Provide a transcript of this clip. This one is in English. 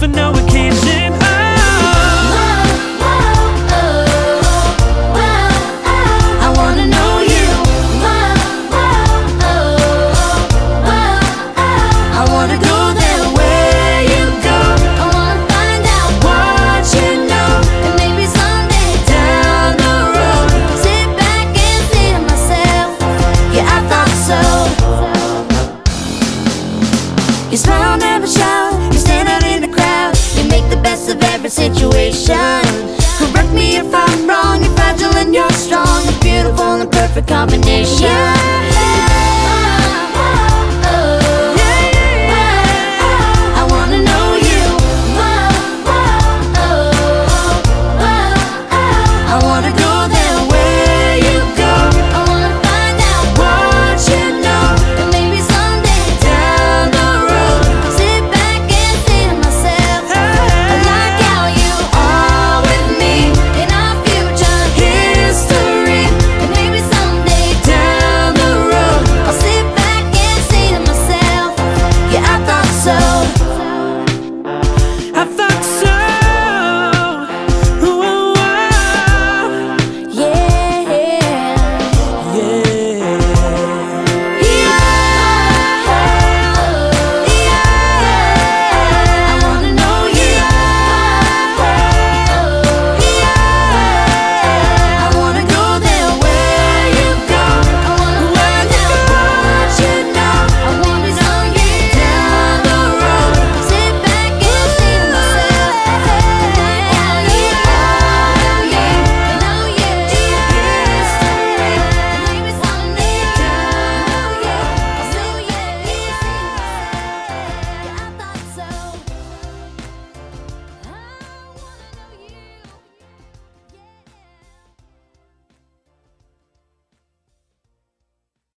for now. Situation. Correct me if I'm wrong You're fragile and you're strong. A beautiful and perfect combination